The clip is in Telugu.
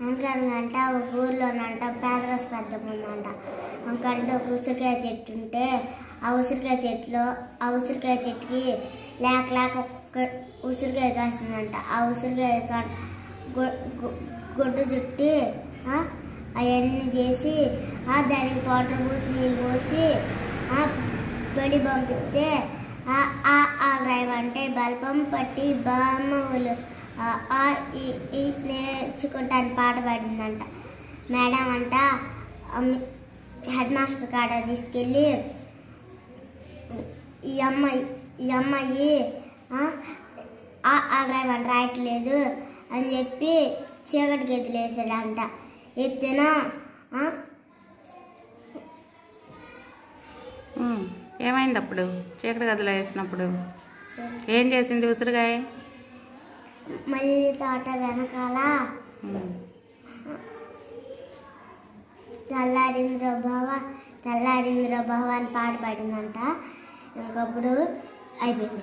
అనకనగంట ఒక ఊర్లోనంట పేదరస్ పెద్ద ఉందంట అంకంటే ఒక ఉసిరికాయ చెట్టు ఉంటే ఆ ఉసిరికాయ చెట్టులో ఆ ఉసిరికాయ చెట్టుకి లేక లేక ఒక్క ఉసిరికాయ కాస్తుందంట. ఆ ఉసిరికాయ కా- గొడ్డు చుట్టి అవన్నీ చేసి ఆ, దానికి పౌడర్ పోసి నీళ్ళు పోసి ఆ, బడి పంపిస్తే ఆ ఆ ఆ రాయమంటే బల్పం పట్టి బామ్మలు ఆ నేర్చుకుంటాను పాట పాడిందంట. మేడం అంట హెడ్ మాస్టర్ కాడ తీసుకెళ్ళి ఈ- అమ్మాయి ఈ అమ్మాయి ఆ, ఆ ఆ రాయమంట రాయట్లేదు అని చెప్పి చీకటి గదిలో వేసాడంట. ఎత్తినా ఏమైంది అప్పుడు? చీకటి గదిలో వేసినప్పుడు? ఏం చేసింది ఉసిరికాయ మళ్ళీ తోట వెనకాల. తెల్లారింద్ర బావ తెల్లారింద్ర బావ అని పాట పాడిందంట. ఇంకప్పుడు అయిపోయింది.